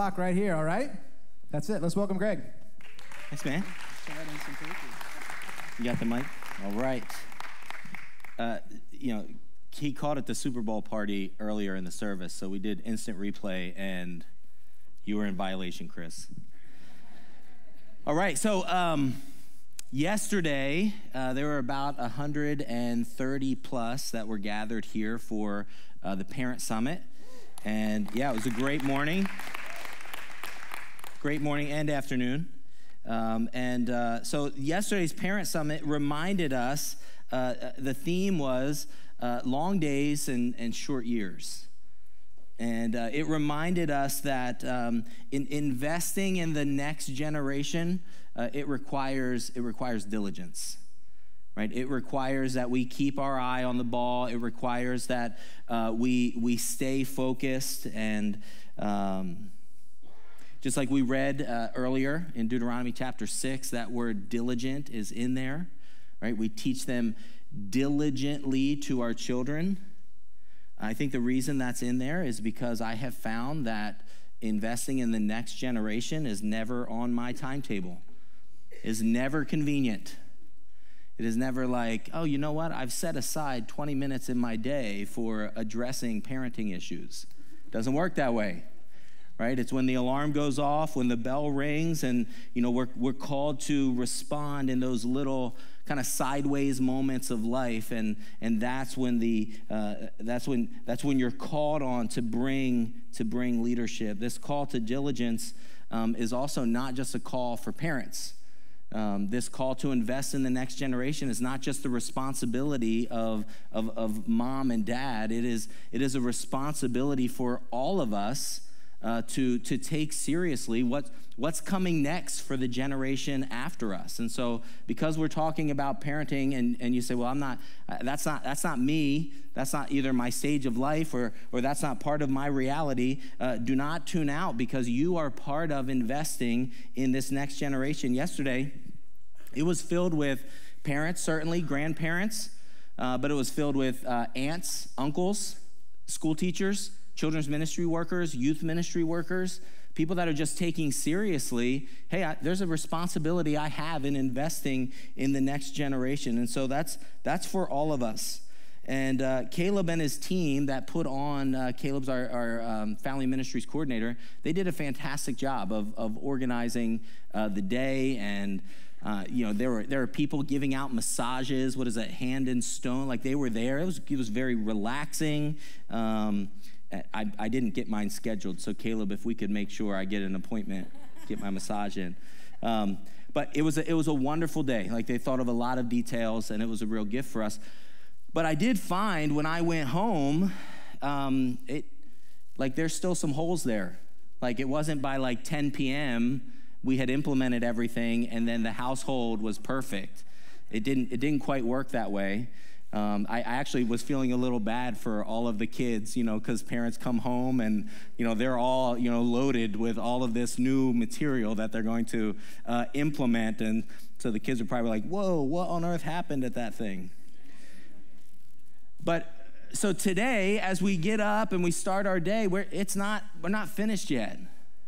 Block right here, all right? That's it. Let's welcome Greg. Thanks, man. You got the mic? All right. Uh, you know, he called it the Super Bowl party earlier in the service, so we did instant replay, and you were in violation, Chris. All right, so um, yesterday uh, there were about 130 plus that were gathered here for uh, the Parent Summit. And yeah, it was a great morning. Great morning and afternoon. Um, and uh, so yesterday's Parent Summit reminded us uh, uh, the theme was uh, long days and, and short years. And uh, it reminded us that um, in investing in the next generation, uh, it, requires, it requires diligence. Right? It requires that we keep our eye on the ball. It requires that we, we stay focused. And um, just like we read uh, earlier in Deuteronomy chapter 6, that word diligent is in there. Right? We teach them diligently to our children. I think the reason that's in there is because I have found that investing in the next generation is never on my timetable, is never convenient. It is never like, oh, you know what? I've set aside 20 minutes in my day for addressing parenting issues. Doesn't work that way right? It's when the alarm goes off, when the bell rings, and you know we're we're called to respond in those little kind of sideways moments of life, and and that's when the uh, that's when that's when you're called on to bring to bring leadership. This call to diligence um, is also not just a call for parents. Um, this call to invest in the next generation is not just the responsibility of, of, of mom and dad, it is, it is a responsibility for all of us uh, to, to take seriously what, what's coming next for the generation after us. And so, because we're talking about parenting, and, and you say, well, I'm not, uh, that's not, that's not me, that's not either my stage of life or, or that's not part of my reality, uh, do not tune out because you are part of investing in this next generation. Yesterday, it was filled with parents, certainly, grandparents, uh, but it was filled with uh, aunts, uncles, school teachers, children's ministry workers, youth ministry workers, people that are just taking seriously, hey, I, there's a responsibility I have in investing in the next generation. And so that's, that's for all of us. And uh, Caleb and his team that put on, uh, Caleb's our, our um, family ministries coordinator, they did a fantastic job of, of organizing uh, the day. And, uh, you know, there were, there were people giving out massages. What is that, Hand & Stone? Like they were there. It was, it was very relaxing. Um, I, I didn't get mine scheduled, so Caleb, if we could make sure I get an appointment, get my massage in. Um, but it was, a, it was a wonderful day. Like they thought of a lot of details, and it was a real gift for us. But I did find when I went home, um, it like there's still some holes there. Like it wasn't by like 10 p.m. we had implemented everything, and then the household was perfect. It didn't. It didn't quite work that way. Um, I, actually was feeling a little bad for all of the kids, you know, because parents come home and, you know, they're all, you know, loaded with all of this new material that they're going to uh, implement. And so the kids are probably like, whoa, what on earth happened at that thing? But so today, as we get up and we start our day, we're, it's not, we're not finished yet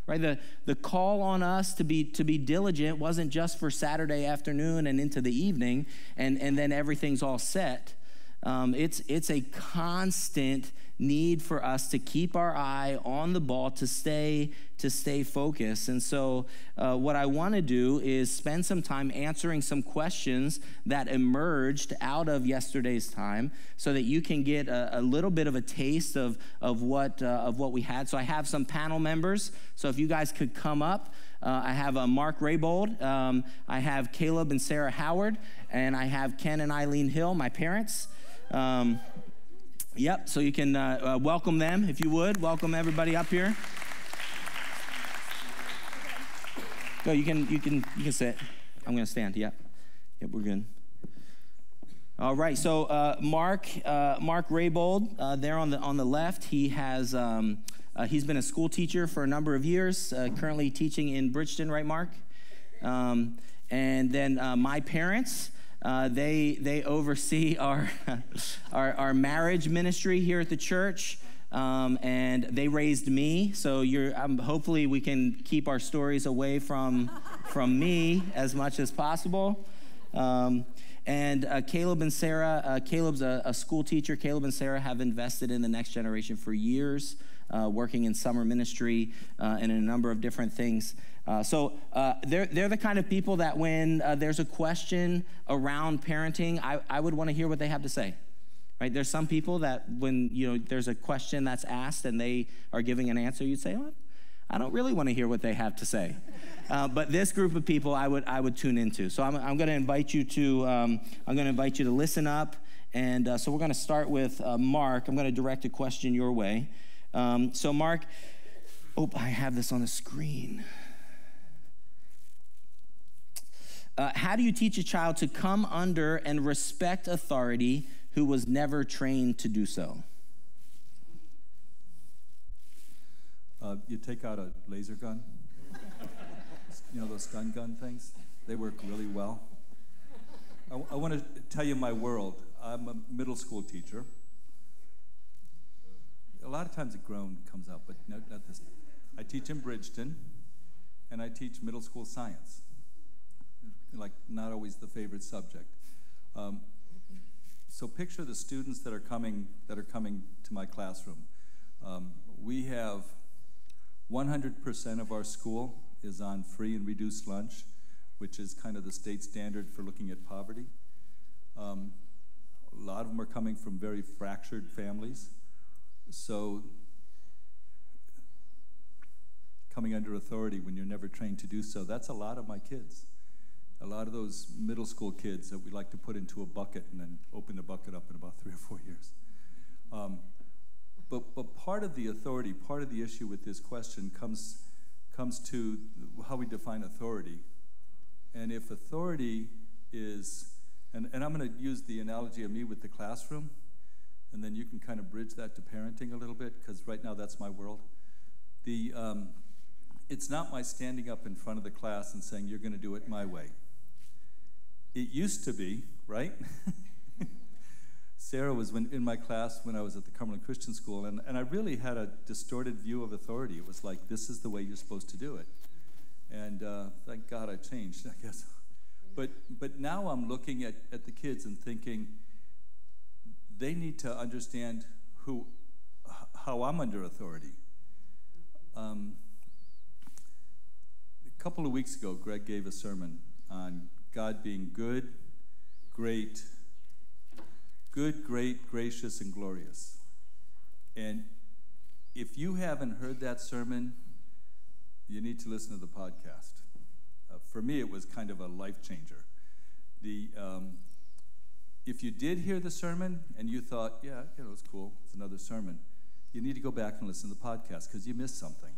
right? The, the call on us to be to be diligent wasn't just for saturday afternoon and into the evening and and then everything's all set. Um, it's it's a constant need for us to keep our eye on the ball to stay to stay focused and so uh, what i want to do is spend some time answering some questions that emerged out of yesterday's time so that you can get a, a little bit of a taste of, of what uh, of what we had so i have some panel members so if you guys could come up uh, I have uh, Mark Raybold. Um, I have Caleb and Sarah Howard. And I have Ken and Eileen Hill, my parents. Um, Yep, so you can uh, uh, welcome them if you would. Welcome everybody up here. Go, you can you can you can sit. I'm gonna stand. Yep, yep, we're good. All right, so uh, Mark uh, Mark Raybold uh, there on the on the left. He has um, uh, he's been a school teacher for a number of years. currently teaching in Bridgeton, right, Mark? Um, and then my parents. Uh, they, they oversee our, our, our, marriage ministry here at the church. um, and they raised me. So you're, um, hopefully we can keep our stories away from, from me as much as possible. Um, and uh, Caleb and Sarah, uh, Caleb's a, a, school teacher. Caleb and Sarah have invested in the next generation for years, uh, working in summer ministry uh, and in a number of different things. Uh, so uh, they're, they're the kind of people that when there's a question around parenting, I, I would want to hear what they have to say. Right? There's some people that when you know there's a question that's asked and they are giving an answer, you'd say, well, I don't really want to hear what they have to say. Uh, but this group of people I would, I would tune into. So I'm, I'm going to invite you to, um, I'm going to invite you to listen up. And uh, so we're going to start with uh, Mark. I'm going to direct a question your way. Um, so Mark, oh, I have this on the screen. Uh, how do you teach a child to come under and respect authority who was never trained to do so? Uh, you take out a laser gun, you know, those stun gun things, they work really well. I, I want to tell you my world. I'm a middle school teacher. A lot of times a groan comes out, but no, not this. I teach in Bridgeton, and I teach middle school science. Like, not always the favorite subject. Um, so picture the students that are coming that are coming to my classroom. Um, we have 100% of our school is on free and reduced lunch, which is kind of the state standard for looking at poverty. Um, a lot of them are coming from very fractured families. So, coming under authority when you're never trained to do so, that's a lot of my kids. A lot of those middle school kids that we like to put into a bucket and then open the bucket up in about three or four years. Um, but, but part of the authority, part of the issue with this question comes, comes to how we define authority. And if authority is, and, and I'm going to use the analogy of me with the classroom, and then you can kind of bridge that to parenting a little bit, because right now that's my world. The, um, it's not my standing up in front of the class and saying, You're going to do it my way. It used to be, right? Sarah was when, in my class when I was at the Cumberland Christian School, and, and I really had a distorted view of authority. It was like, this is the way you're supposed to do it. And uh, thank God I changed, I guess. But, but now I'm looking at, at the kids and thinking they need to understand who, how I'm under authority. Um, a couple of weeks ago, Greg gave a sermon on God being good, great, good, great, gracious, and glorious. And if you haven't heard that sermon, you need to listen to the podcast. Uh, for me, it was kind of a life changer. The, um, if you did hear the sermon and you thought, yeah, you know, it's cool, it's another sermon, you need to go back and listen to the podcast because you missed something.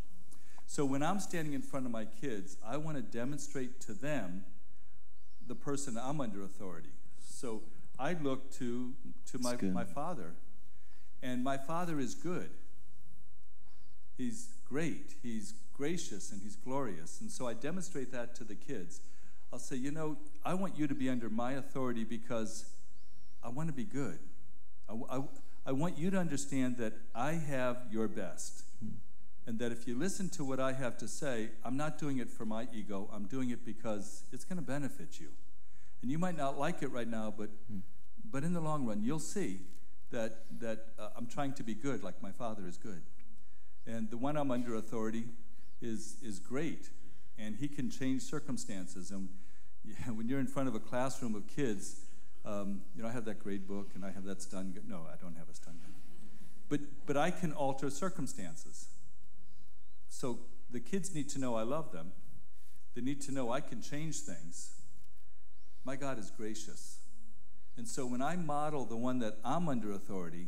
So when I'm standing in front of my kids, I want to demonstrate to them the person I'm under authority. So I look to, to my, my father. And my father is good. He's great. He's gracious and he's glorious. And so I demonstrate that to the kids. I'll say, you know, I want you to be under my authority because I want to be good. I, I, I want you to understand that I have your best. Mm-hmm. And that if you listen to what I have to say, I'm not doing it for my ego. I'm doing it because it's going to benefit you. And you might not like it right now, but, mm. but in the long run, you'll see that, that uh, I'm trying to be good like my father is good. And the one I'm under authority is, is great, and he can change circumstances. And yeah, when you're in front of a classroom of kids, um, you know, I have that grade book and I have that stun gun. No, I don't have a stun gun. But, but I can alter circumstances. So the kids need to know I love them. They need to know I can change things. My God is gracious. And so when I model the one that I'm under authority,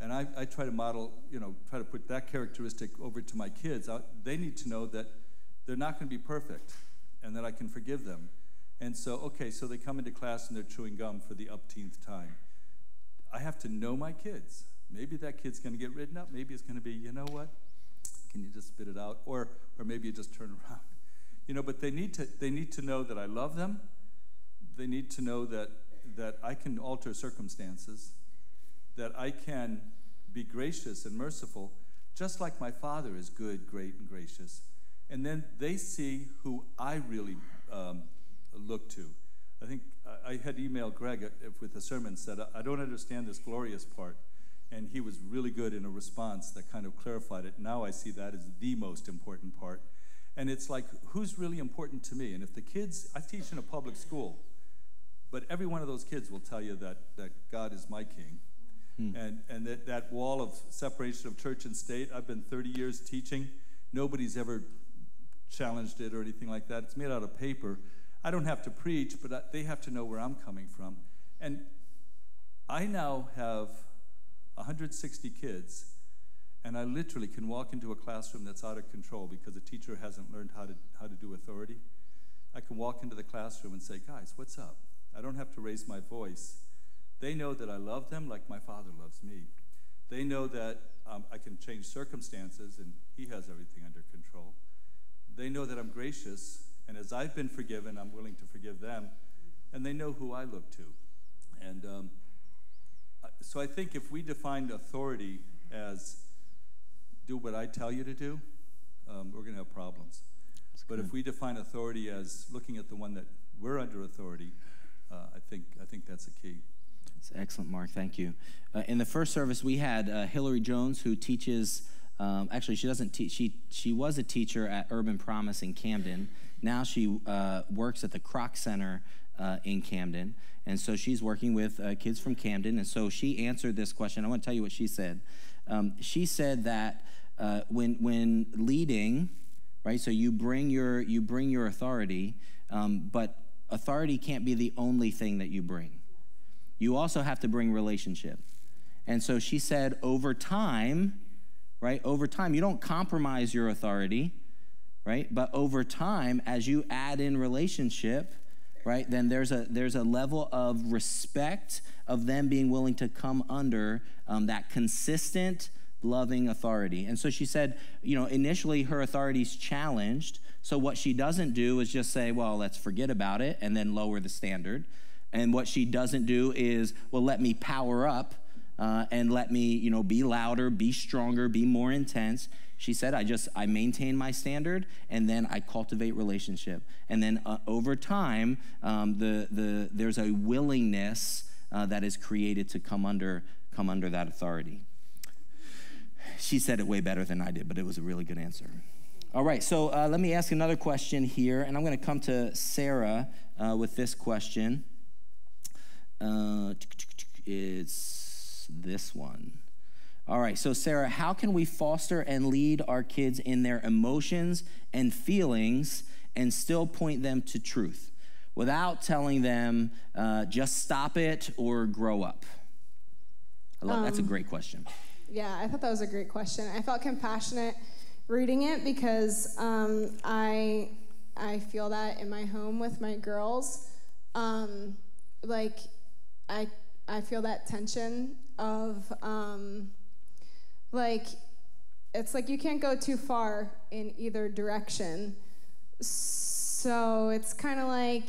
and I, I try to model, you know, try to put that characteristic over to my kids, I, they need to know that they're not going to be perfect and that I can forgive them. And so, okay, so they come into class and they're chewing gum for the upteenth time. I have to know my kids. Maybe that kid's going to get written up. Maybe it's going to be, you know what? Can you just spit it out? Or, or maybe you just turn around. You know, but they need to, they need to know that I love them they need to know that, that I can alter circumstances, that I can be gracious and merciful, just like my Father is good, great, and gracious. And then they see who I really um, look to. I think I had emailed Greg uh, with a sermon said, I don't understand this glorious part. And he was really good in a response that kind of clarified it. Now I see that as the most important part. And it's like, who's really important to me? And if the kids, I teach in a public school, but every one of those kids will tell you that, that God is my king. Hmm. And, and that, that wall of separation of church and state, I've been 30 years teaching. Nobody's ever challenged it or anything like that. It's made out of paper. I don't have to preach, but they have to know where I'm coming from. And I now have 160 kids, and I literally can walk into a classroom that's out of control because a teacher hasn't learned how to, how to do authority. I can walk into the classroom and say, Guys, what's up? I don't have to raise my voice. They know that I love them like my father loves me. They know that um, I can change circumstances and he has everything under control. They know that I'm gracious, and as I've been forgiven, I'm willing to forgive them. And they know who I look to. And um, so I think if we define authority as do what I tell you to do, um, we're going to have problems. but if we define authority as looking at the one that we're under authority, I think I think that's a key. That's excellent, Mark. Thank you. Uh, in the first service, we had uh, Hillary Jones, who teaches. Um, actually, she doesn't teach. She she was a teacher at Urban Promise in Camden. Now she uh, works at the Kroc Center uh, in Camden, and so she's working with uh, kids from Camden. And so she answered this question. I want to tell you what she said. Um, she said that when when leading, right? So you bring your you bring your authority, um, but authority can't be the only thing that you bring. You also have to bring relationship. And so she said, over time, right? Over time, you don't compromise your authority, right? But over time, as you add in relationship, right, then there's a there's a level of respect of them being willing to come under um, that consistent, loving authority. And so she said, you know, initially her authority's challenged, so what she doesn't do is just say, well, let's forget about it and then lower the standard. And what she doesn't do is, well, let me power up uh, and let me, you know, be louder, be stronger, be more intense. She said, I just, I maintain my standard and then I cultivate relationship. And then uh, over time, um, the, the, there's a willingness uh, that is created to come under, come under that authority. She said it way better than I did, but it was a really good answer. All right, so uh, let me ask another question here, and I'm going to come to Sarah uh, with this question. Uh, it's this one. All right, so Sarah, how can we foster and lead our kids in their emotions and feelings and still point them to truth without telling them uh, just stop it or grow up? I love, um, that's a um, great question. Yeah, I thought that was a great question. I felt compassionate reading it because um, I I feel that in my home with my girls. Um, like I I feel that tension of um, like it's like you can't go too far in either direction. So it's kind of like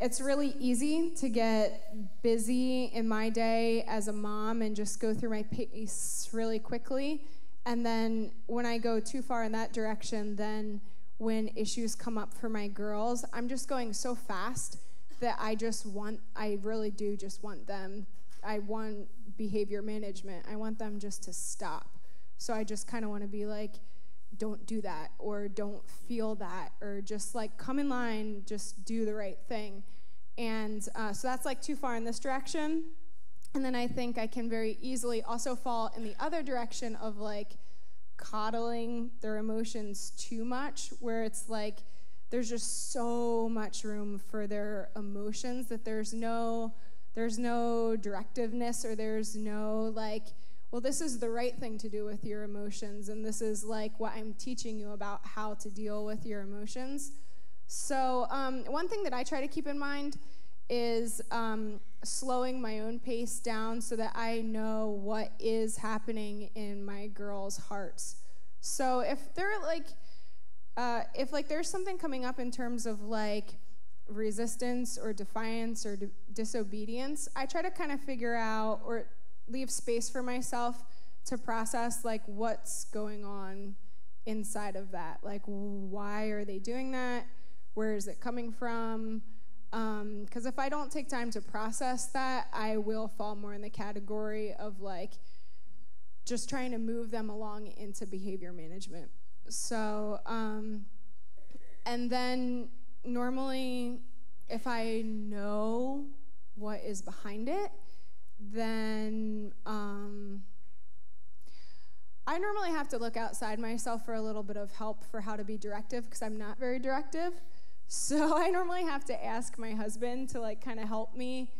it's really easy to get busy in my day as a mom and just go through my pace really quickly and then when I go too far in that direction, then when issues come up for my girls, I'm just going so fast that I just want, I really do just want them, I want behavior management. I want them just to stop. So I just kind of want to be like, don't do that, or don't feel that, or just like come in line, just do the right thing. And uh, so that's like too far in this direction. And then I think I can very easily also fall in the other direction of like coddling their emotions too much, where it's like there's just so much room for their emotions that there's no there's no directiveness or there's no like well this is the right thing to do with your emotions and this is like what i'm teaching you about how to deal with your emotions. So um, one thing that i try to keep in mind is um, slowing my own pace down so that I know what is happening in my girls' hearts. So if they're like, uh, if like there's something coming up in terms of like resistance or defiance or disobedience, I try to kind of figure out or leave space for myself to process like what's going on inside of that. Like, why are they doing that? Where is it coming from? Because um, if I don't take time to process that, I will fall more in the category of like just trying to move them along into behavior management. So, um, and then normally, if I know what is behind it, then um, I normally have to look outside myself for a little bit of help for how to be directive because I'm not very directive. So I normally have to ask my husband to like kind of help me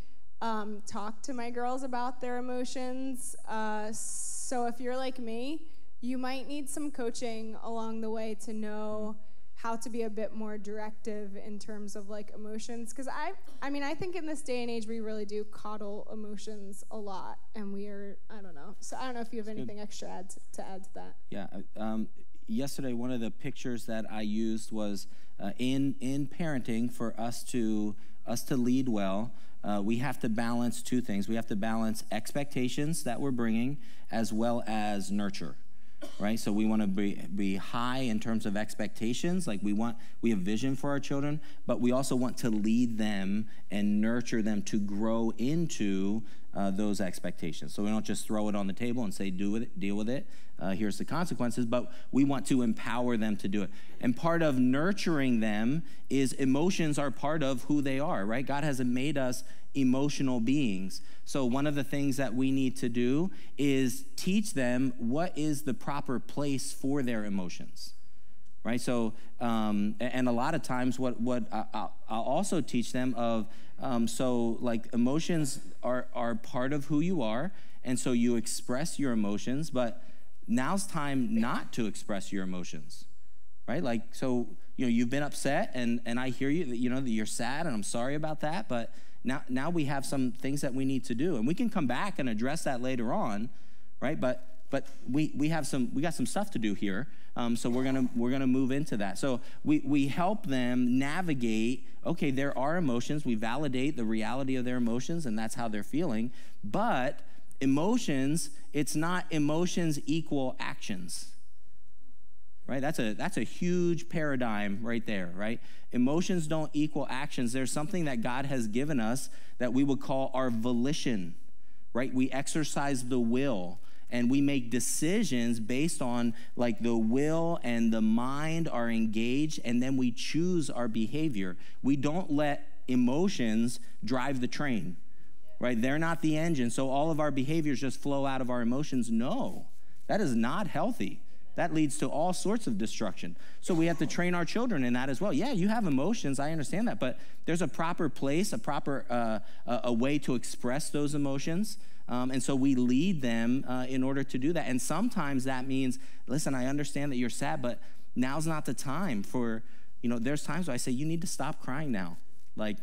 um, talk to my girls about their emotions. Uh, so if you're like me, you might need some coaching along the way to know how to be a bit more directive in terms of like emotions. Because i i mean i think in this day and age we really do coddle emotions a lot and we are i don't know. So i don't know if you have anything extra add to, to add to that. Yeah um, yesterday one of the pictures that i used was uh, in in parenting for us to us to lead well uh, we have to balance two things. We have to balance expectations that we're bringing as well as nurture right? So we want to be, be high in terms of expectations. Like we want, we have vision for our children, but we also want to lead them and nurture them to grow into uh, those expectations. So we don't just throw it on the table and say, do it, deal with it. Uh, here's the consequences, but we want to empower them to do it. And part of nurturing them is emotions are part of who they are, right? God hasn't made us emotional beings. So, one of the things that we need to do is teach them what is the proper place for their emotions. Right? So, um, and a lot of times, what, what I, will also teach them of, um, so like emotions are, are part of who you are. And so you express your emotions, but now's time not to express your emotions. Right? Like, so, you know, you've been upset and, and I hear you, you know, that you're sad and I'm sorry about that, but now, now we have some things that we need to do. And we can come back and address that later on, right? But but we, we have some we got some stuff to do here. Um, so we're gonna we're gonna move into that. So we we help them navigate. Okay, there are emotions. We validate the reality of their emotions, and that's how they're feeling. But emotions, it's not emotions equal actions right? That's a that's a huge paradigm right there right? Emotions don't equal actions. There's something that god has given us that we would call our volition right? We exercise the will and we make decisions based on like the will and the mind are engaged and then we choose our behavior. We don't let emotions drive the train right? They're not the engine. So all of our behaviors just flow out of our emotions? No. That is not healthy that leads to all sorts of destruction. So we have to train our children in that as well. Yeah, you have emotions, I understand that, but there's a proper place, a proper uh, a, way to express those emotions. Um, and so we lead them uh, in order to do that. And sometimes that means, listen, I understand that you're sad, but now's not the time for, you know, there's times where I say, you need to stop crying now. Like,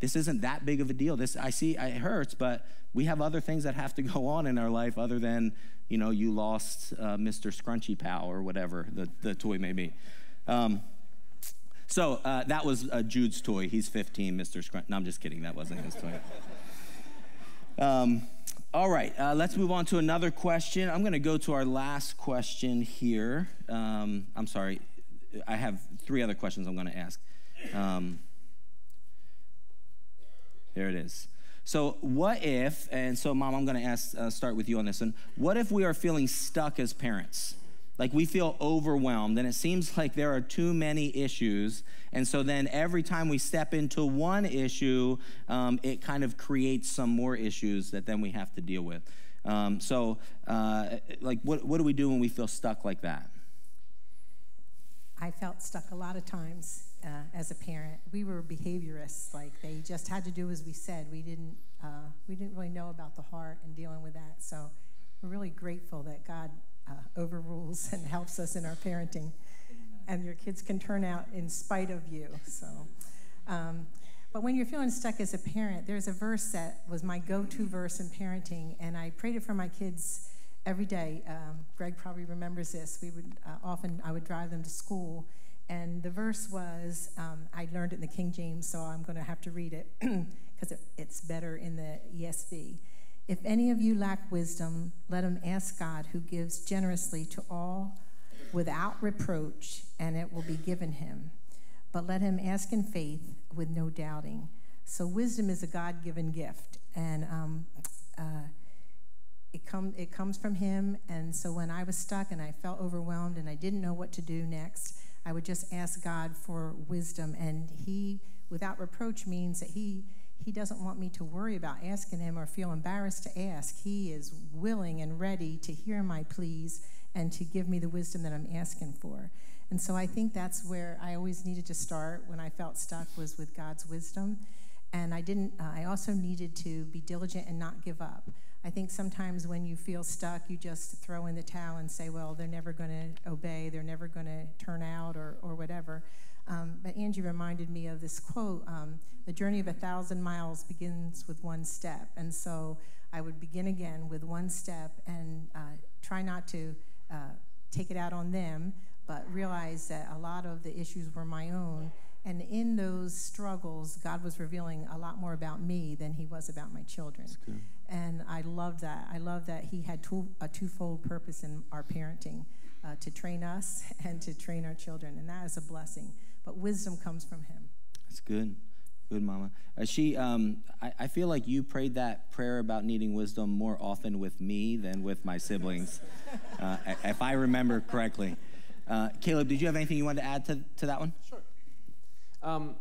this isn't that big of a deal. This, I see, it hurts, but we have other things that have to go on in our life other than you know, you lost uh, Mr. Scrunchy Pal or whatever the, the toy may be. Um, so uh, that was uh, Jude's toy. He's 15, Mr. Scrunch. No, I'm just kidding. That wasn't his toy. Um, all right, uh, let's move on to another question. I'm going to go to our last question here. Um, I'm sorry, I have three other questions I'm going to ask. Um, there it is. So, what if, and so, mom, I'm going to ask, uh, start with you on this one. What if we are feeling stuck as parents? Like we feel overwhelmed, and it seems like there are too many issues. And so, then every time we step into one issue, um, it kind of creates some more issues that then we have to deal with. Um, so, uh, like, what, what do we do when we feel stuck like that? I felt stuck a lot of times uh, as a parent. We were behaviorists; like they just had to do as we said. We didn't uh, we didn't really know about the heart and dealing with that. So we're really grateful that God uh, overrules and helps us in our parenting, and your kids can turn out in spite of you. So. Um, but when you're feeling stuck as a parent, there's a verse that was my go to verse in parenting, and I prayed it for my kids every day. Um, Greg probably remembers this. We would uh, often, I would drive them to school, and the verse was, um, I learned it in the King James, so I'm going to have to read it because it, it's better in the ESV. If any of you lack wisdom, let him ask God, who gives generously to all without reproach, and it will be given him. But let him ask in faith with no doubting. So, wisdom is a God given gift, and um, uh, it, it comes from him. And so, when I was stuck and I felt overwhelmed and I didn't know what to do next, I would just ask God for wisdom. And he, without reproach, means that he he doesn't want me to worry about asking him or feel embarrassed to ask. He is willing and ready to hear my pleas and to give me the wisdom that I'm asking for. And so I think that's where I always needed to start when I felt stuck was with God's wisdom. And I didn't uh, I also needed to be diligent and not give up. I think sometimes when you feel stuck, you just throw in the towel and say, well, they're never going to obey, they're never going to turn out, or, or whatever. Um, but Angie reminded me of this quote um, The journey of a thousand miles begins with one step. And so I would begin again with one step and uh, try not to uh, take it out on them, but realize that a lot of the issues were my own. And in those struggles, God was revealing a lot more about me than He was about my children. And I love that. I love that He had two, a twofold purpose in our parenting uh, to train us and to train our children. And that is a blessing but wisdom comes from him. That's good. Good, Mama. Uh, she, um, I, I, feel like you prayed that prayer about needing wisdom more often with me than with my siblings, uh, if I remember correctly. Uh, Caleb, did you have anything you wanted to add to, to that one? Sure. Um,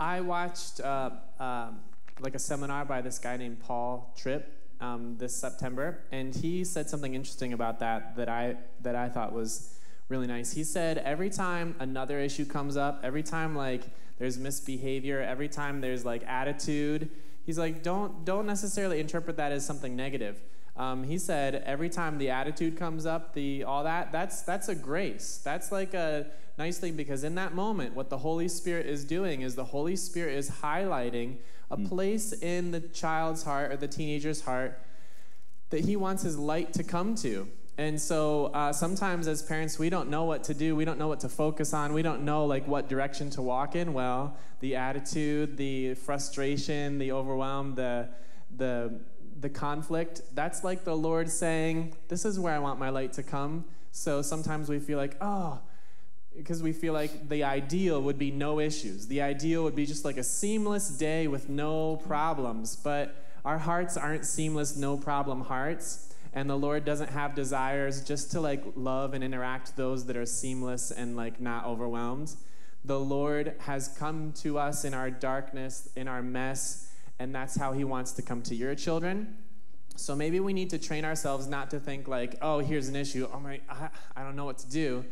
I watched uh, um, like a seminar by this guy named Paul Tripp um, this September, and he said something interesting about that that I that I thought was really nice. He said every time another issue comes up, every time like there's misbehavior, every time there's like attitude, he's like don't don't necessarily interpret that as something negative. Um, he said every time the attitude comes up, the all that that's that's a grace. That's like a nice thing because in that moment, what the Holy Spirit is doing is the Holy Spirit is highlighting a mm. place in the child's heart or the teenager's heart that he wants his light to come to. And so uh, sometimes as parents, we don't know what to do. We don't know what to focus on. We don't know like what direction to walk in. Well, the attitude, the frustration, the overwhelm, the the the conflict, that's like the Lord saying, This is where I want my light to come. So sometimes we feel like, oh, because we feel like the ideal would be no issues. The ideal would be just like a seamless day with no problems. But our hearts aren't seamless, no problem hearts and the Lord doesn't have desires just to like love and interact those that are seamless and like not overwhelmed. The Lord has come to us in our darkness, in our mess, and that's how He wants to come to your children. So maybe we need to train ourselves not to think like, oh, here's an issue. Oh my, I, I don't know what to do.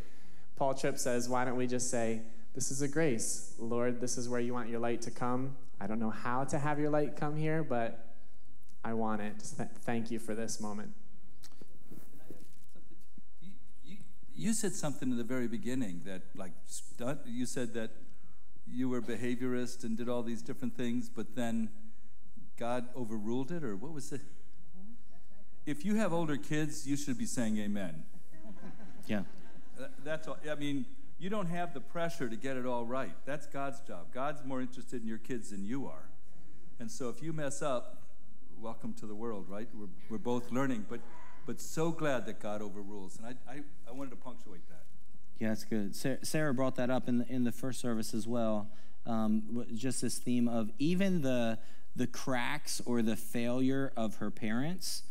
Paul Tripp says, why don't we just say, this is a grace. Lord, this is where you want your light to come. I don't know how to have your light come here, but I want it. Th- thank you for this moment. you said something in the very beginning that like you said that you were behaviorist and did all these different things but then god overruled it or what was it if you have older kids you should be saying amen yeah that's all i mean you don't have the pressure to get it all right that's god's job god's more interested in your kids than you are and so if you mess up welcome to the world right we're, we're both learning but but so glad that God overrules. And I, I, I wanted to punctuate that. Yeah, that's good. Sarah brought that up in the, in the first service as well. Um, just this theme of even the the cracks or the failure of her parents,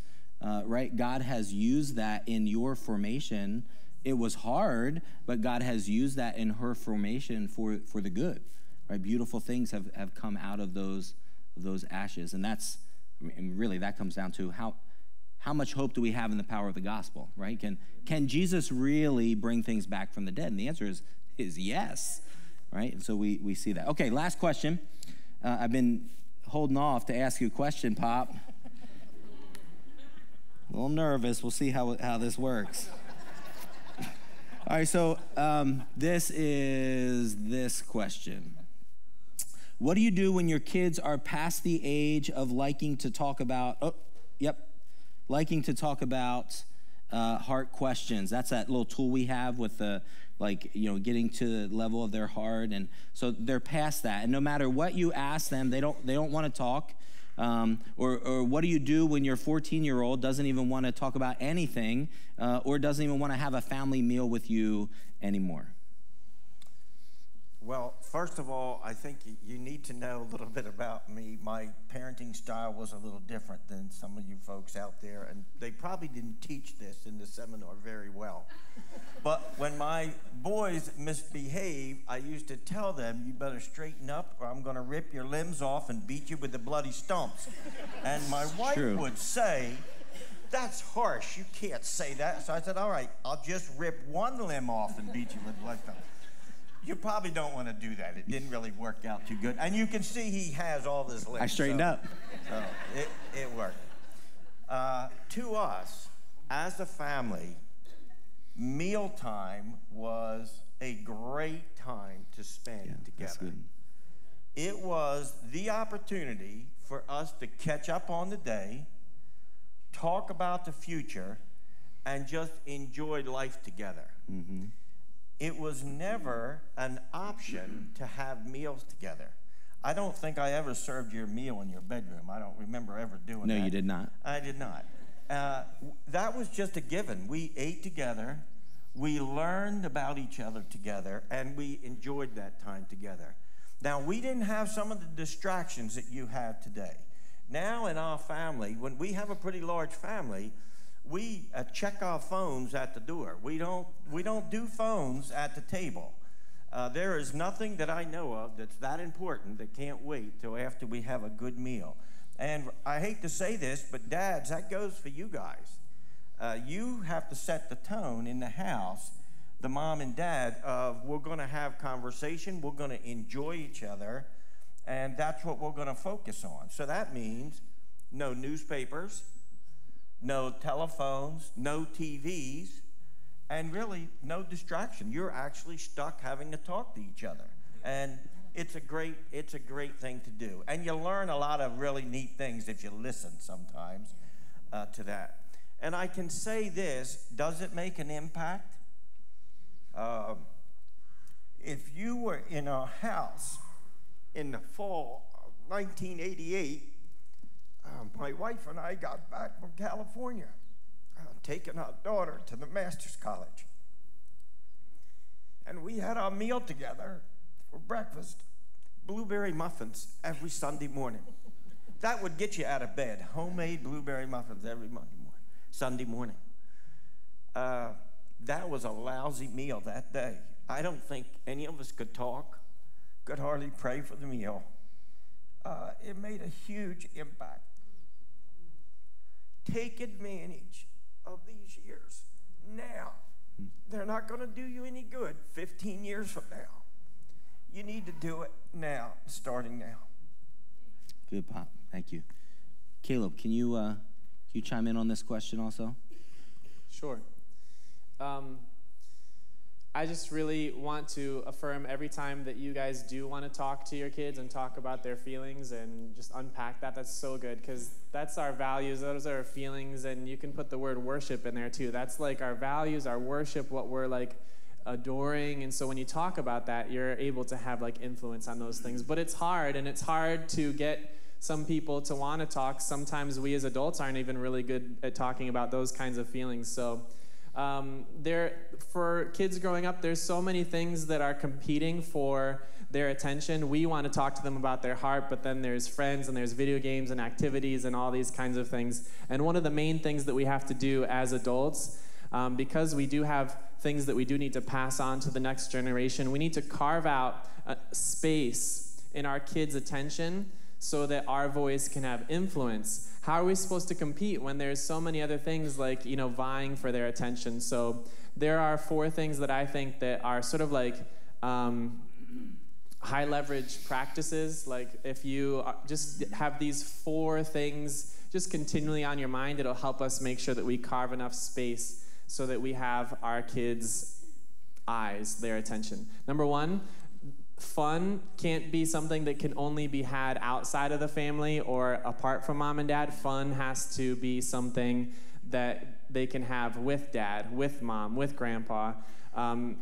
uh, right? God has used that in your formation. It was hard, but God has used that in her formation for for the good, right? Beautiful things have have come out of those those ashes, and that's mean, really that comes down to how how much hope do we have in the power of the gospel, right? Can, can Jesus really bring things back from the dead? And the answer is, is yes, right? And so we, we see that. Okay, last question. Uh, I've been holding off to ask you a question, Pop. a little nervous. We'll see how, how this works. All right, so um, this is this question. What do you do when your kids are past the age of liking to talk about? Oh, yep, liking to talk about uh, heart questions. That's that little tool we have with the like you know getting to the level of their heart, and so they're past that. And no matter what you ask them, they don't they don't want to talk. Um, or, or what do you do when your 14 year old doesn't even want to talk about anything uh, or doesn't even want to have a family meal with you anymore? Well, first of all, I think you need to know a little bit about me. My parenting style was a little different than some of you folks out there, and they probably didn't teach this in the seminar very well. but when my boys misbehave, I used to tell them, You better straighten up, or I'm going to rip your limbs off and beat you with the bloody stumps. and my wife True. would say, that's harsh. You can't say that. So I said, all right, I'll just rip one limb off and beat you with blood stumps. You probably don't want to do that. It didn't really work out too good. And you can see he has all this. I straightened so, up. So it, it worked. Uh, to us, as a family, mealtime was a great time to spend Yeah, together. that's good. It was the opportunity for us to catch up on the day, talk about the future, and just enjoy life together. Mm-hmm. It was never an option to have meals together. I don't think I ever served your meal in your bedroom. I don't remember ever doing No, that. No, you did not. I did not. Uh, that was just a given. We ate together, we learned about each other together, and we enjoyed that time together. Now, we didn't have some of the distractions that you have today. Now, in our family, when we have a pretty large family, we uh, check our phones at the door. We don't, we don't do phones at the table. Uh, there is nothing that I know of that's that important that can't wait till after we have a good meal. And I hate to say this, but dads, that goes for you guys. Uh, you have to set the tone in the house, the mom and dad, of we're going to have conversation, we're going to enjoy each other, and that's what we're going to focus on. So that means no newspapers, no telephones, no TVs, and really no distraction. You're actually stuck having to talk to each other. And it's a great it's a great thing to do. And you learn a lot of really neat things if you listen sometimes uh, to that. And I can say this, does it make an impact? Um, if you were in a house in the fall of 1988, uh, my wife and I got back from California, uh, taking our daughter to the master's college. And we had our meal together for breakfast blueberry muffins every Sunday morning. That would get you out of bed. Homemade blueberry muffins every Monday morning, Sunday morning. Uh, that was a lousy meal that day. I don't think any of us could talk, could hardly pray for the meal. Uh, it made a huge impact. Take advantage of these years now. They're not going to do you any good 15 years from now. You need to do it now, starting now. Good, Pop. Thank you. Caleb, can you, uh, can you chime in on this question also? Sure. Um, I just really want to affirm every time that you guys do want to talk to your kids and talk about their feelings and just unpack that. That's so good because that's our values, those are our feelings, and you can put the word worship in there too. That's like our values, our worship, what we're like adoring. And so when you talk about that, you're able to have like influence on those things. But it's hard, and it's hard to get some people to want to talk. Sometimes we as adults aren't even really good at talking about those kinds of feelings. So um, there, for kids growing up, there's so many things that are competing for their attention. We want to talk to them about their heart, but then there's friends and there's video games and activities and all these kinds of things. And one of the main things that we have to do as adults, um, because we do have things that we do need to pass on to the next generation, we need to carve out a space in our kids' attention so that our voice can have influence. How are we supposed to compete when there's so many other things like, you know, vying for their attention? So there are four things that I think that are sort of like um, high leverage practices. Like if you just have these four things just continually on your mind, it'll help us make sure that we carve enough space so that we have our kids' eyes, their attention. Number one, fun can't be something that can only be had outside of the family or apart from mom and dad. Fun has to be something that they can have with dad, with mom, with grandpa. Um,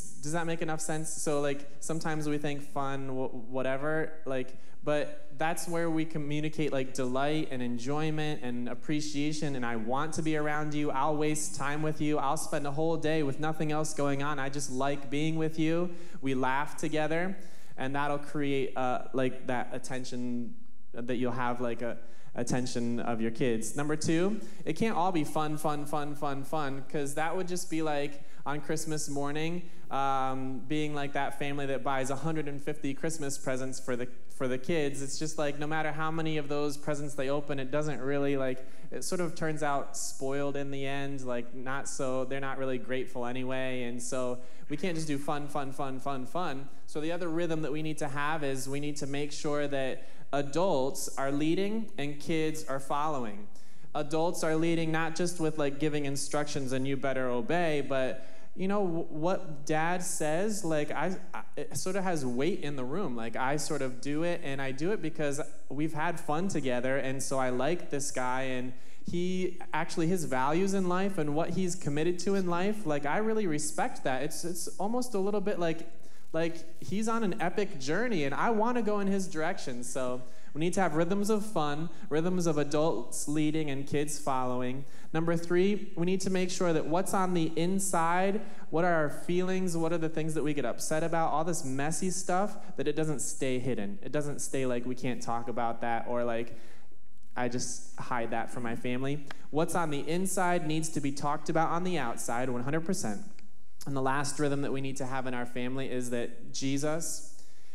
does that make enough sense? So like sometimes we think fun, whatever, like, but that's where we communicate like delight and enjoyment and appreciation. And I want to be around you. I'll waste time with you. I'll spend a whole day with nothing else going on. I just like being with you. We laugh together, and that'll create uh, like that attention that you'll have like a attention of your kids. Number two, it can't all be fun, fun, fun, fun, fun, because that would just be like on Christmas morning, um, being like that family that buys 150 Christmas presents for the for the kids. It's just like no matter how many of those presents they open, it doesn't really like it sort of turns out spoiled in the end. Like not so they're not really grateful anyway, and so we can't just do fun, fun, fun, fun, fun. So the other rhythm that we need to have is we need to make sure that adults are leading and kids are following. Adults are leading not just with like giving instructions and you better obey, but you know what dad says like I, I, it sort of has weight in the room like i sort of do it and i do it because we've had fun together and so i like this guy and he actually his values in life and what he's committed to in life like i really respect that it's it's almost a little bit like like he's on an epic journey and I want to go in his direction. So we need to have rhythms of fun, rhythms of adults leading and kids following. Number three, we need to make sure that what's on the inside, what are our feelings, what are the things that we get upset about, all this messy stuff, that it doesn't stay hidden. It doesn't stay like we can't talk about that or like I just hide that from my family. What's on the inside needs to be talked about on the outside 100%. And the last rhythm that we need to have in our family is that Jesus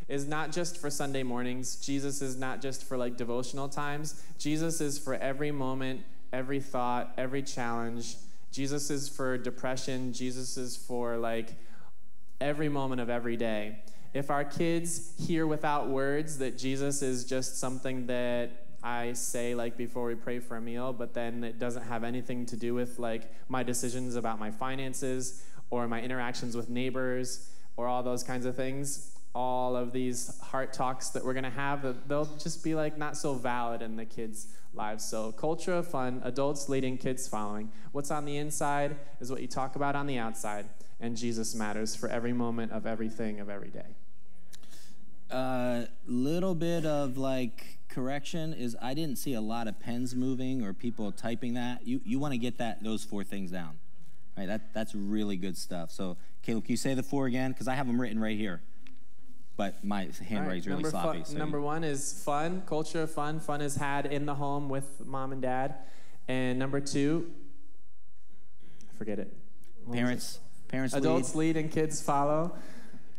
is not just for Sunday mornings. Jesus is not just for like devotional times. Jesus is for every moment, every thought, every challenge. Jesus is for depression. Jesus is for like every moment of every day. If our kids hear without words that Jesus is just something that I say like before we pray for a meal, but then it doesn't have anything to do with like my decisions about my finances or my interactions with neighbors or all those kinds of things, all of these heart talks that we're going to have, they'll just be like not so valid in the kids' lives. So, culture of fun, adults leading, kids following. What's on the inside is what you talk about on the outside, and Jesus matters for every moment of everything of every day. A uh, little bit of like correction is I didn't see a lot of pens moving or people typing that. You you want to get that those four things down. Right, that, that's really good stuff. So, Caleb, can you say the four again? Because I have them written right here. But my handwriting's right, really sloppy. so number one is fun, culture of fun. Fun is had in the home with mom and dad. And number two, forget it. What parents, it? parents Adults lead. lead and kids follow.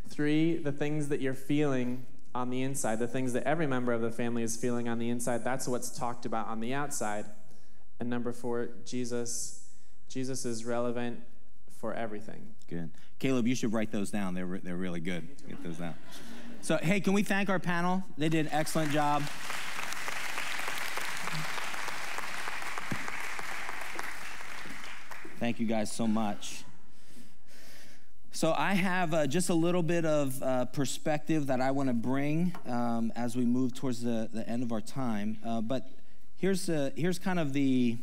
Three, the things that you're feeling on the inside, the things that every member of the family is feeling on the inside, that's what's talked about on the outside. And number four, Jesus Jesus is relevant for everything. Good. Caleb, you should write those down. They're, re- they're really good. Get those down. So, hey, can we thank our panel? They did an excellent job. Thank you guys so much. So, I have uh, just a little bit of uh, perspective that I want to bring um, as we move towards the, the end of our time. Uh, but here's, uh, here's kind of the,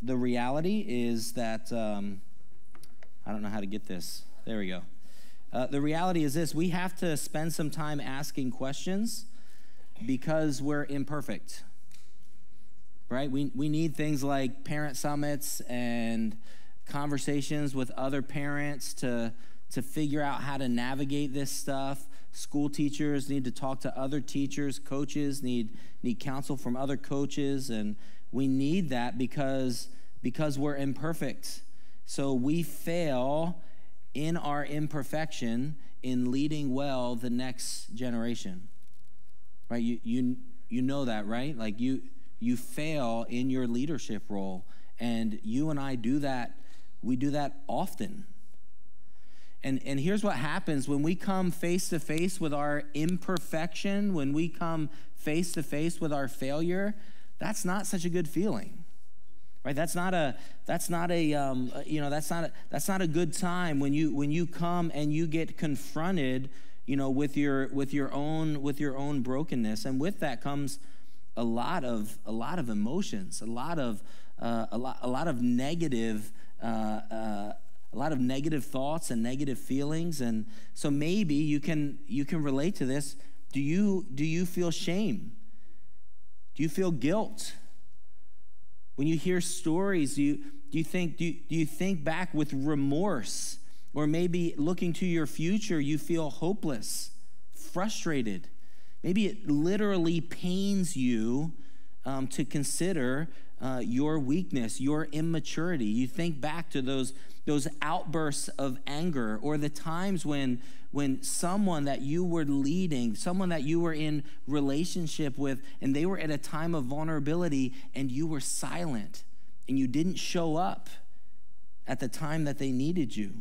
the reality is that um, I don't know how to get this. There we go. Uh, the reality is this we have to spend some time asking questions because we're imperfect. Right? We, we need things like parent summits and conversations with other parents to, to figure out how to navigate this stuff. School teachers need to talk to other teachers, coaches need, need counsel from other coaches, and we need that because, because we're imperfect. So we fail in our imperfection in leading well the next generation. Right? You, you, you know that, right? Like you, you fail in your leadership role. And you and I do that, we do that often. And, and here's what happens when we come face to face with our imperfection, when we come face to face with our failure, that's not such a good feeling right that's not a that's not a um, you know that's not a, that's not a good time when you when you come and you get confronted you know with your with your own with your own brokenness and with that comes a lot of a lot of emotions a lot of uh, a lot a lot of negative uh, uh, a lot of negative thoughts and negative feelings. And so maybe you can you can relate to this. Do you do you feel shame? Do you feel guilt? When you hear stories, do you, do you think do you, do you think back with remorse? Or maybe looking to your future, you feel hopeless, frustrated. Maybe it literally pains you um, to consider uh, your weakness, your immaturity. You think back to those, those outbursts of anger or the times when, when someone that you were leading, someone that you were in relationship with, and they were at a time of vulnerability and you were silent and you didn't show up at the time that they needed you.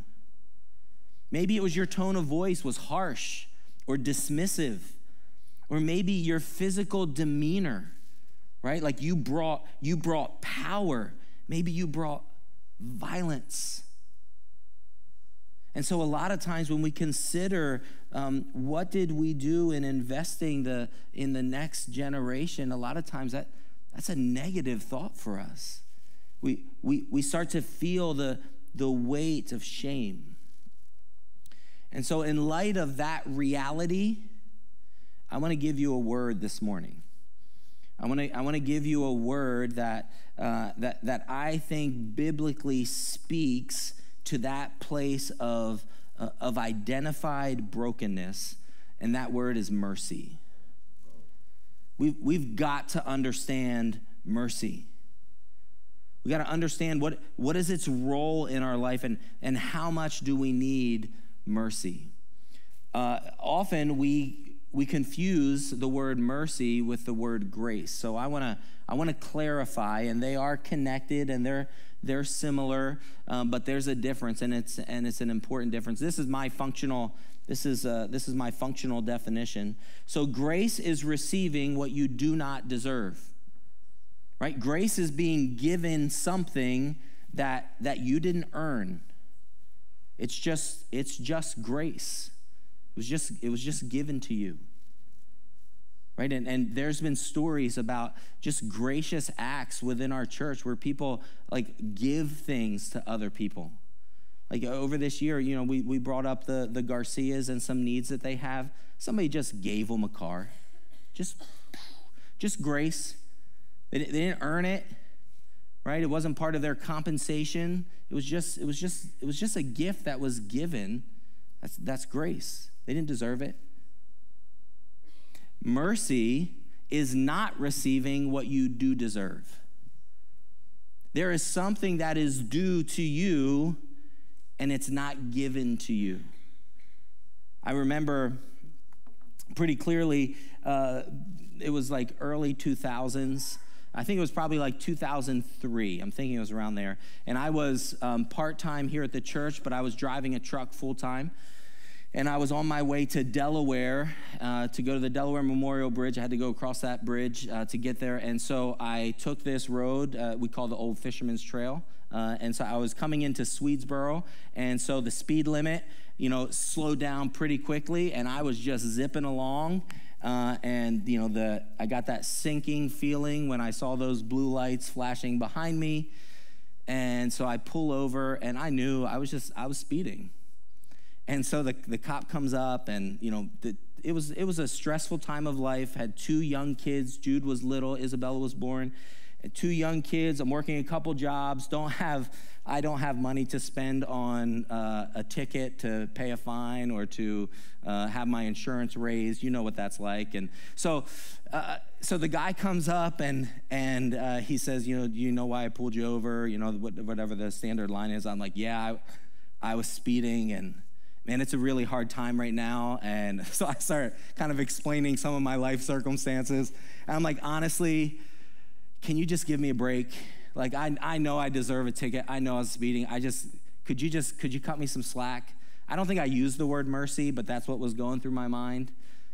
Maybe it was your tone of voice was harsh or dismissive, or maybe your physical demeanor, right? Like you brought you brought power. Maybe you brought violence. And so, a lot of times when we consider um, what did we do in investing the, in the next generation, a lot of times that, that's a negative thought for us. We, we, we start to feel the, the weight of shame. And so, in light of that reality, I want to give you a word this morning. I want to, I want to give you a word that, uh, that, that I think biblically speaks to that place of, uh, of identified brokenness, and that word is mercy. We've, we've got to understand mercy. We got to understand what, what is its role in our life and, and how much do we need mercy. Uh, often we, we confuse the word mercy with the word grace. So I want to I want to clarify, and they are connected and they're they're similar, um, but there's a difference, and it's and it's an important difference. This is my functional. This is uh, this is my functional definition. So grace is receiving what you do not deserve. Right? Grace is being given something that that you didn't earn. It's just, it's just grace. It was just, it was just given to you. Right? And, and there's been stories about just gracious acts within our church where people like give things to other people. Like over this year, you know, we, we brought up the, the Garcias and some needs that they have. Somebody just gave them a car. Just, just grace. They, they didn't earn it right? It wasn't part of their compensation. It was just, it was just, it was just a gift that was given. That's, that's grace. They didn't deserve it. Mercy is not receiving what you do deserve. There is something that is due to you and it's not given to you. I remember pretty clearly, uh, it was like early 2000s. I think it was probably like 2003. I'm thinking it was around there. And I was um, part time here at the church, but I was driving a truck full time. And I was on my way to Delaware uh, to go to the Delaware Memorial Bridge. I had to go across that bridge uh, to get there. And so I took this road uh, we call the Old Fisherman's Trail. Uh, and so I was coming into Swedesboro. And so the speed limit, you know, slowed down pretty quickly. And I was just zipping along. Uh, and you know the I got that sinking feeling when I saw those blue lights flashing behind me, and so I pull over, and I knew I was just I was speeding, and so the the cop comes up, and you know the, it was it was a stressful time of life. Had two young kids. Jude was little. Isabella was born. Two young kids. I'm working a couple jobs. Don't have I don't have money to spend on uh, a ticket to pay a fine or to uh, have my insurance raised. You know what that's like. And so, uh, so the guy comes up and and uh, he says, you know, do you know why I pulled you over? You know, whatever the standard line is. I'm like, yeah, I, I was speeding and man, it's a really hard time right now. And so I start kind of explaining some of my life circumstances. And I'm like, honestly, can you just give me a break? Like, I, I know I deserve a ticket. I know I was speeding. I just, could you just, could you cut me some slack? I don't think I used the word mercy, but that's what was going through my mind.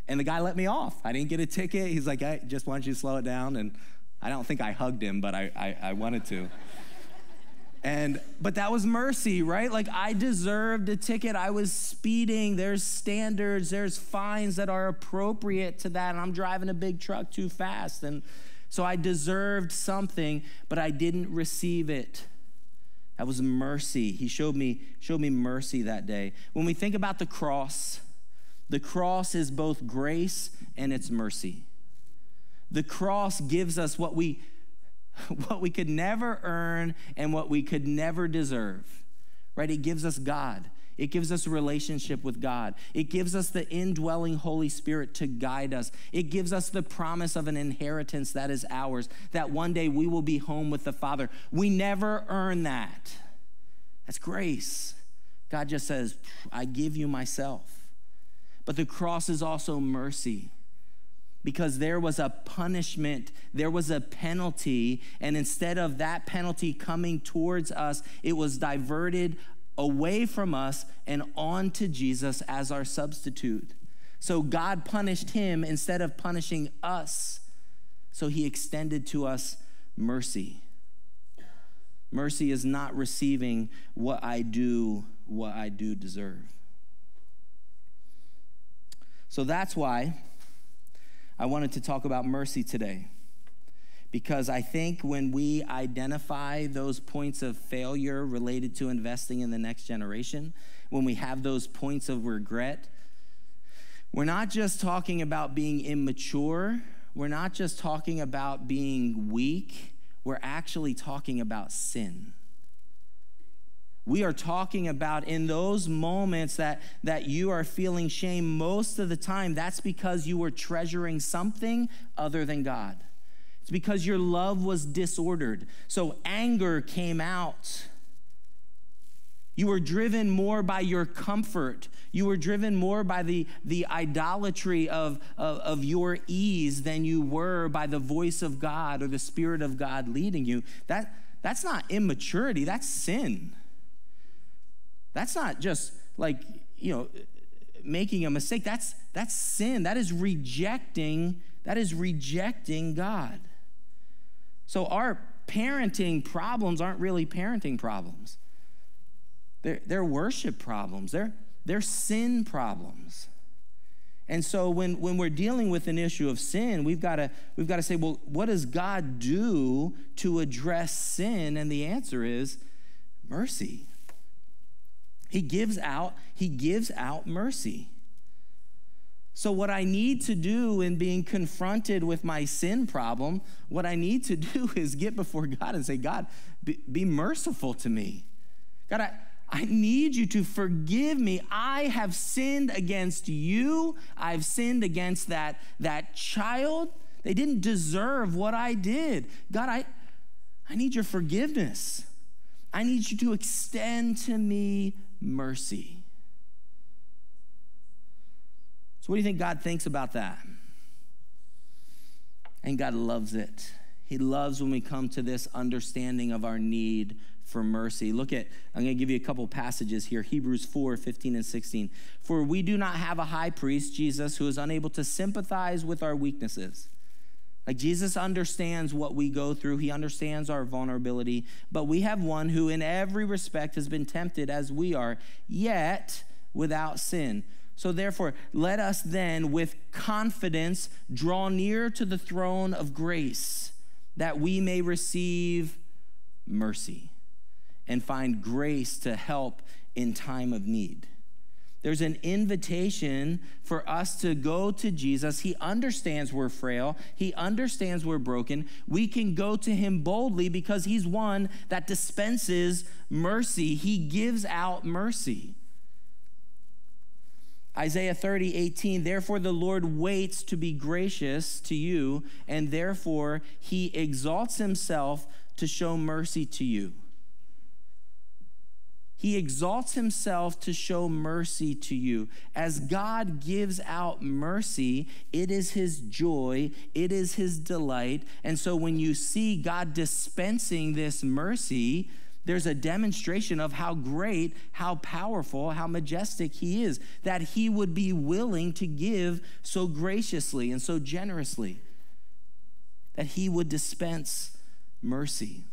And the guy let me off. I didn't get a ticket. He's like, I just want you to slow it down. And I don't think I hugged him, but I, I, I wanted to. And but that was mercy, right? Like I deserved a ticket. I was speeding. There's standards, there's fines that are appropriate to that. And I'm driving a big truck too fast. And so I deserved something, but I didn't receive it. That was mercy. He showed me, showed me mercy that day. When we think about the cross, the cross is both grace and it's mercy. The cross gives us what we what we could never earn and what we could never deserve. Right? It gives us God. It gives us a relationship with God. It gives us the indwelling Holy Spirit to guide us. It gives us the promise of an inheritance that is ours, that one day we will be home with the Father. We never earn that. That's grace. God just says, I give you myself. But the cross is also mercy because there was a punishment, there was a penalty, and instead of that penalty coming towards us, it was diverted away from us and on to Jesus as our substitute. So God punished him instead of punishing us. So he extended to us mercy. Mercy is not receiving what I do, what I do deserve. So that's why I wanted to talk about mercy today because I think when we identify those points of failure related to investing in the next generation, when we have those points of regret, we're not just talking about being immature, we're not just talking about being weak, we're actually talking about sin. We are talking about in those moments that, that you are feeling shame most of the time, that's because you were treasuring something other than God. It's because your love was disordered. So anger came out. You were driven more by your comfort. You were driven more by the, the idolatry of, of, of, your ease than you were by the voice of God or the Spirit of God leading you. That, that's not immaturity, that's sin. That's not just like, you know, making a mistake. That's, that's sin. That is rejecting, that is rejecting God. So our parenting problems aren't really parenting problems. They're, they're worship problems. They're, they're sin problems. And so when, when we're dealing with an issue of sin, we've got to we've got to say, well, what does God do to address sin? And the answer is mercy. He gives out, he gives out mercy. So, what I need to do in being confronted with my sin problem, what I need to do is get before God and say, God, be, be merciful to me. God, I, I need you to forgive me. I have sinned against you. I've sinned against that, that child. They didn't deserve what I did. God, I, I need your forgiveness. I need you to extend to me mercy. So, what do you think God thinks about that? And God loves it. He loves when we come to this understanding of our need for mercy. Look at, I'm going to give you a couple passages here Hebrews 4 15 and 16. For we do not have a high priest, Jesus, who is unable to sympathize with our weaknesses. Like Jesus understands what we go through, he understands our vulnerability, but we have one who, in every respect, has been tempted as we are, yet without sin. So, therefore, let us then with confidence draw near to the throne of grace that we may receive mercy and find grace to help in time of need. There's an invitation for us to go to Jesus. He understands we're frail. He understands we're broken. We can go to him boldly because he's one that dispenses mercy. He gives out mercy. Isaiah 30, 18, therefore the Lord waits to be gracious to you, and therefore he exalts himself to show mercy to you. He exalts himself to show mercy to you. As God gives out mercy, it is his joy, it is his delight. And so when you see God dispensing this mercy, there's a demonstration of how great, how powerful, how majestic he is, that he would be willing to give so graciously and so generously, that he would dispense mercy.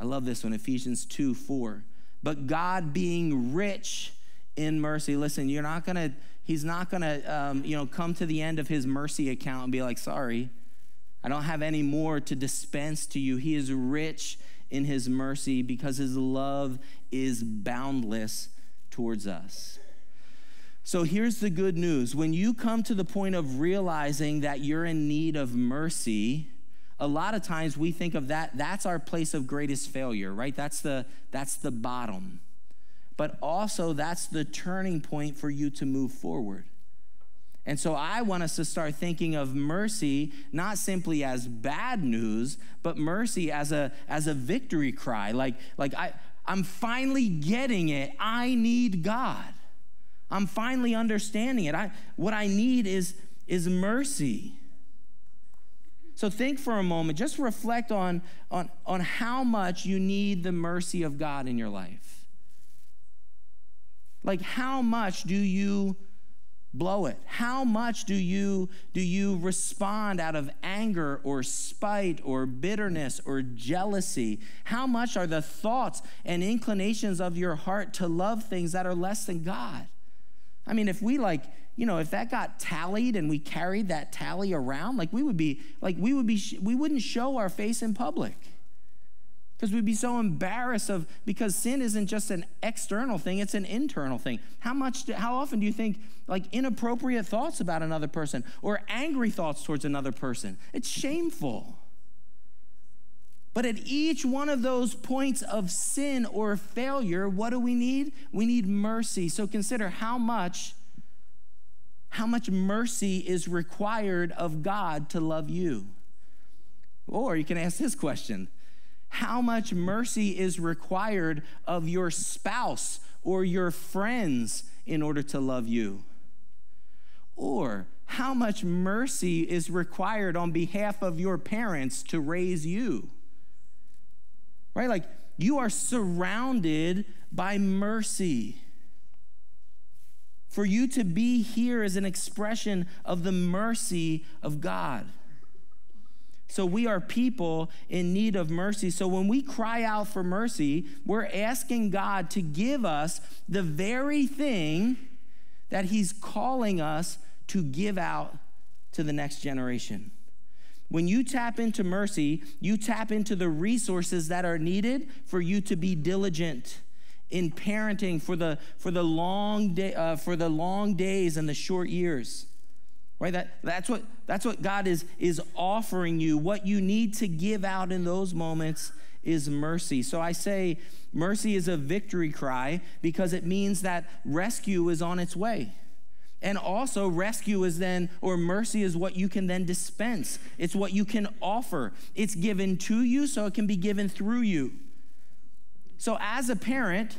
I love this one, Ephesians 2 4. But God being rich in mercy, listen, you're not gonna, he's not gonna, um, you know, come to the end of his mercy account and be like, sorry, I don't have any more to dispense to you. He is rich in his mercy because his love is boundless towards us. So here's the good news. When you come to the point of realizing that you're in need of mercy, a lot of times we think of that that's our place of greatest failure, right? That's the that's the bottom. But also that's the turning point for you to move forward. And so I want us to start thinking of mercy not simply as bad news, but mercy as a as a victory cry. Like like I I'm finally getting it. I need God. I'm finally understanding it. I, what I need is, is mercy. So think for a moment, just reflect on, on, on how much you need the mercy of God in your life. Like, how much do you blow it? How much do you do you respond out of anger or spite or bitterness or jealousy? How much are the thoughts and inclinations of your heart to love things that are less than God? I mean, if we like, you know, if that got tallied and we carried that tally around, like we would be, like we would be, we wouldn't show our face in public because we'd be so embarrassed of because sin isn't just an external thing it's an internal thing how much do, how often do you think like inappropriate thoughts about another person or angry thoughts towards another person it's shameful but at each one of those points of sin or failure, what do we need? We need mercy. So consider how much how much mercy is required of God to love you. Or you can ask this question. How much mercy is required of your spouse or your friends in order to love you? Or how much mercy is required on behalf of your parents to raise you? right? Like you are surrounded by mercy. For you to be here is an expression of the mercy of God. So we are people in need of mercy. So when we cry out for mercy, we're asking God to give us the very thing that He's calling us to give out to the next generation. When you tap into mercy, you tap into the resources that are needed for you to be diligent in parenting for the for the long day uh, for the long days and the short years. Right? That that's what that's what God is is offering you. What you need to give out in those moments is mercy. So I say mercy is a victory cry because it means that rescue is on its way. And also, rescue is then, or mercy is what you can then dispense. It's what you can offer. It's given to you, so it can be given through you. So, as a parent,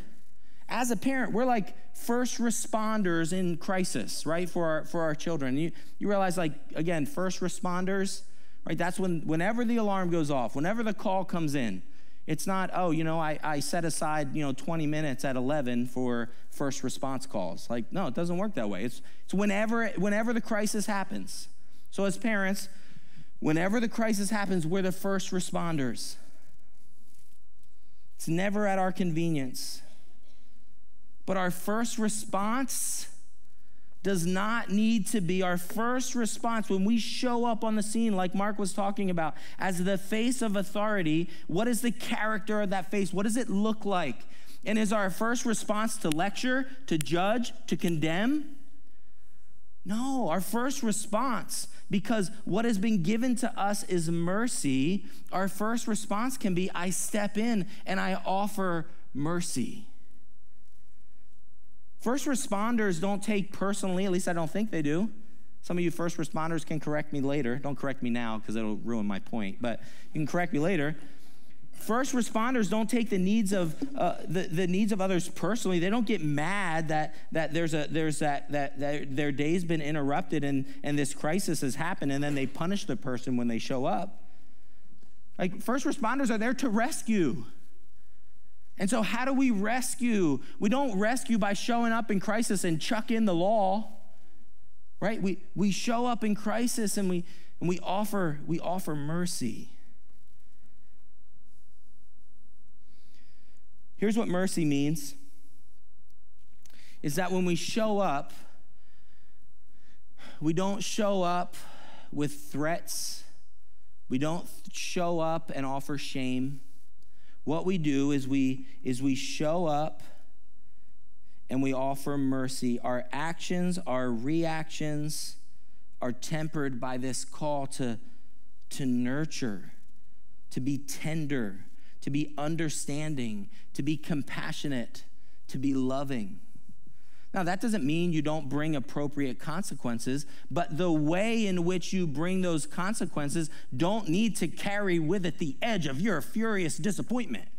as a parent, we're like first responders in crisis, right? For our, for our children. You, you realize, like, again, first responders, right? That's when, whenever the alarm goes off, whenever the call comes in, it's not, oh, you know, I, I set aside, you know, 20 minutes at 11 for first response calls. Like, no, it doesn't work that way. It's, it's whenever, whenever the crisis happens. So as parents, whenever the crisis happens, we're the first responders. It's never at our convenience. But our first response does not need to be our first response when we show up on the scene, like Mark was talking about, as the face of authority. What is the character of that face? What does it look like? And is our first response to lecture, to judge, to condemn? No, our first response, because what has been given to us is mercy, our first response can be I step in and I offer mercy. First responders don't take personally, at least I don't think they do. Some of you first responders can correct me later. Don't correct me now because it'll ruin my point, but you can correct me later. First responders don't take the needs of uh, the, the needs of others personally. They don't get mad that that there's a there's that that, that their day's been interrupted and and this crisis has happened, and then they punish the person when they show up. Like first responders are there to rescue. And so, how do we rescue? We don't rescue by showing up in crisis and chuck in the law, right? We, we show up in crisis and we, and we, offer, we offer mercy. Here's what mercy means is that when we show up, we don't show up with threats, we don't show up and offer shame. what we do is we is we show up and we offer mercy. Our actions, our reactions are tempered by this call to, to nurture, to be tender, to be understanding, to be compassionate, to be loving. Now, that doesn't mean you don't bring appropriate consequences, but the way in which you bring those consequences don't need to carry with it the edge of your furious disappointment.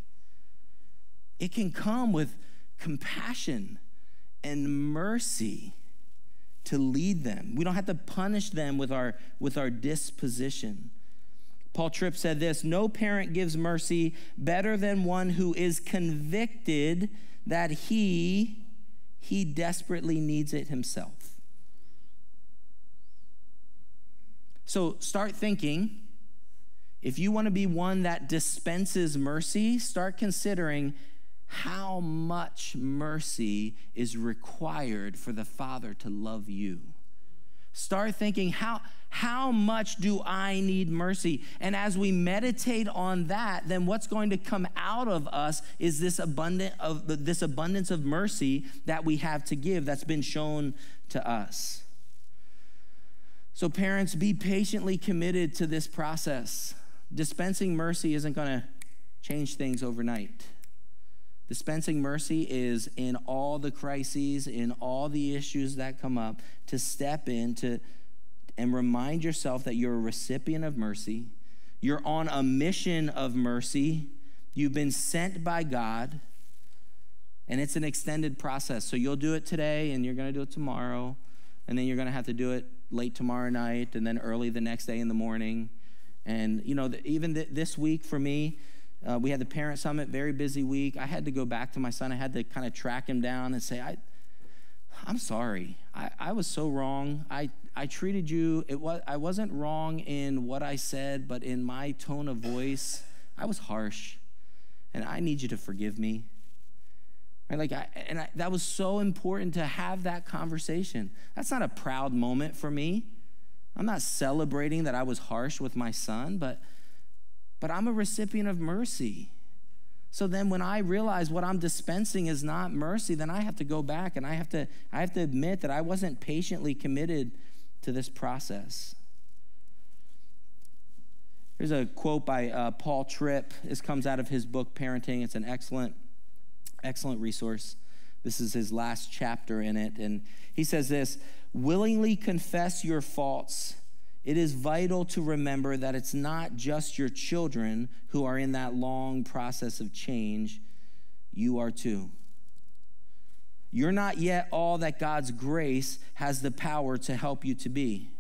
It can come with compassion and mercy to lead them. We don't have to punish them with our, with our disposition. Paul Tripp said this No parent gives mercy better than one who is convicted that he, he desperately needs it himself. So start thinking if you want to be one that dispenses mercy, start considering how much mercy is required for the Father to love you. Start thinking, how, how much do I need mercy? And as we meditate on that, then what's going to come out of us is this abundant of this abundance of mercy that we have to give that's been shown to us. So, parents, be patiently committed to this process. Dispensing mercy isn't going to change things overnight. Dispensing mercy is in all the crises, in all the issues that come up, to step in to, and remind yourself that you're a recipient of mercy. You're on a mission of mercy. You've been sent by God, and it's an extended process. So you'll do it today, and you're going to do it tomorrow, and then you're going to have to do it late tomorrow night, and then early the next day in the morning. And, you know, even this week for me, uh, we had the parent summit, very busy week. I had to go back to my son. I had to kind of track him down and say, I, I'm sorry. I, I was so wrong. I, I treated you, it was, I wasn't wrong in what I said, but in my tone of voice, I was harsh. And I need you to forgive me. Right? Like, I, and I, that was so important to have that conversation. That's not a proud moment for me. I'm not celebrating that I was harsh with my son, but but I'm a recipient of mercy. So then when I realize what I'm dispensing is not mercy, then I have to go back and I have to I have to admit that I wasn't patiently committed to this process. Here's a quote by uh, Paul Tripp. This comes out of his book Parenting. It's an excellent excellent resource. This is his last chapter in it and he says this, willingly confess your faults it is vital to remember that it's not just your children who are in that long process of change, you are too. You're not yet all that God's grace has the power to help you to be.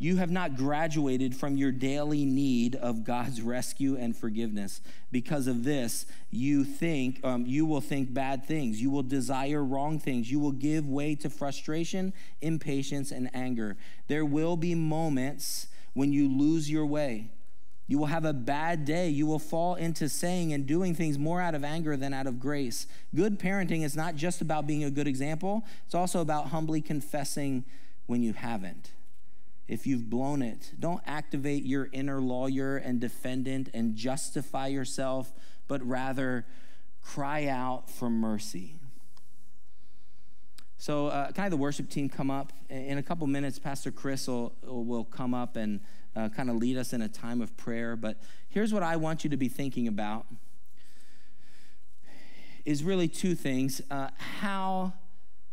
You have not graduated from your daily need of God's rescue and forgiveness. Because of this, you think um, you will think bad things. You will desire wrong things. You will give way to frustration, impatience, and anger. There will be moments when you lose your way. You will have a bad day. You will fall into saying and doing things more out of anger than out of grace. Good parenting is not just about being a good example, it's also about humbly confessing when you haven't if you've blown it. Don't activate your inner lawyer and defendant and justify yourself, but rather cry out for mercy. So, uh, kind of the worship team come up. In a couple minutes, Pastor Chris will, will come up and uh, kind of lead us in a time of prayer. But here's what I want you to be thinking about is really two things. Uh, how,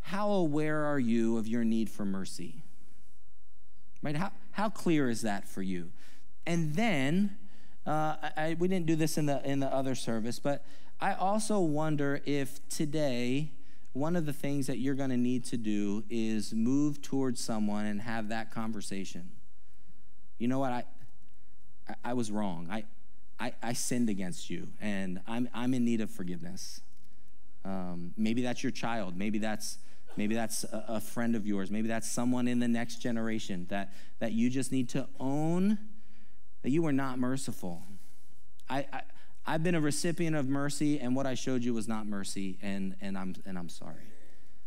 how aware are you of your need for mercy? Right? How, how clear is that for you? And then, uh, I, we didn't do this in the, in the other service, but I also wonder if today, one of the things that you're going to need to do is move towards someone and have that conversation. You know what? I, I, I was wrong. I, I, I, sinned against you, and I'm, I'm in need of forgiveness. Um, maybe that's your child. Maybe that's Maybe that's a, a friend of yours. Maybe that's someone in the next generation that, that you just need to own that you were not merciful. I, I, I've been a recipient of mercy, and what I showed you was not mercy, and, and, I'm, and I'm sorry.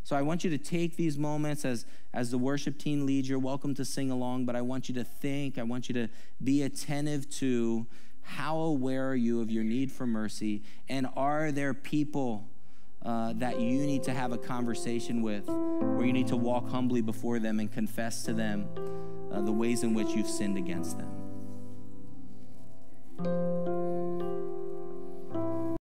So I want you to take these moments as, as the worship team leads. You're welcome to sing along, but I want you to think, I want you to be attentive to How aware are you of your need for mercy? And are there people uh, that you need to have a conversation with, where you need to walk humbly before them and confess to them uh, the ways in which you've sinned against them?